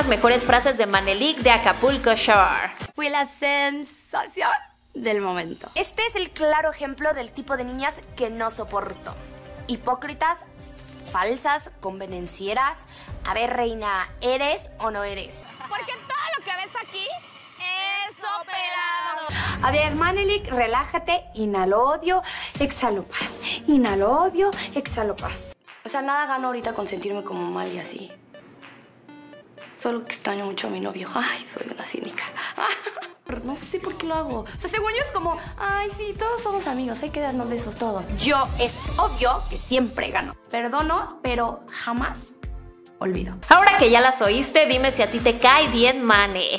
las mejores frases de Manelik de Acapulco Shore. Fui la sensación del momento. Este es el claro ejemplo del tipo de niñas que no soporto. Hipócritas, falsas, convenencieras. A ver, reina, ¿eres o no eres? Porque todo lo que ves aquí es operado. A ver, Manelik, relájate. Inhalo odio, exhalo paz. Inhalo odio, exhalo paz. O sea, nada gano ahorita con sentirme como mal y así. Solo que extraño mucho a mi novio. Ay, soy una cínica. Pero no sé por qué lo hago. O sea, según yo es como, ay, sí, todos somos amigos, hay que darnos besos todos. Yo es obvio que siempre gano. Perdono, pero jamás olvido. Ahora que ya las oíste, dime si a ti te cae bien Mane.